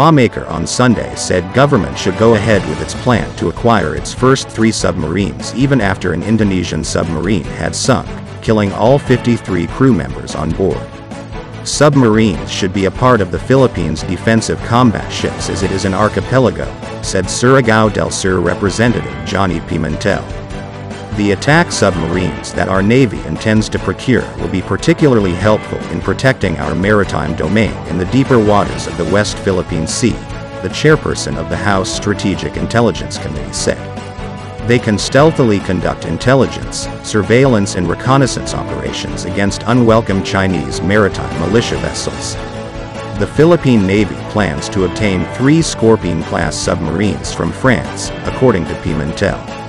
lawmaker on Sunday said government should go ahead with its plan to acquire its first three submarines even after an Indonesian submarine had sunk, killing all 53 crew members on board. Submarines should be a part of the Philippines' defensive combat ships as it is an archipelago, said Surigao del Sur Representative Johnny Pimentel. The attack submarines that our Navy intends to procure will be particularly helpful in protecting our maritime domain in the deeper waters of the West Philippine Sea, the chairperson of the House Strategic Intelligence Committee said. They can stealthily conduct intelligence, surveillance and reconnaissance operations against unwelcome Chinese maritime militia vessels. The Philippine Navy plans to obtain three Scorpène-class submarines from France, according to Pimentel.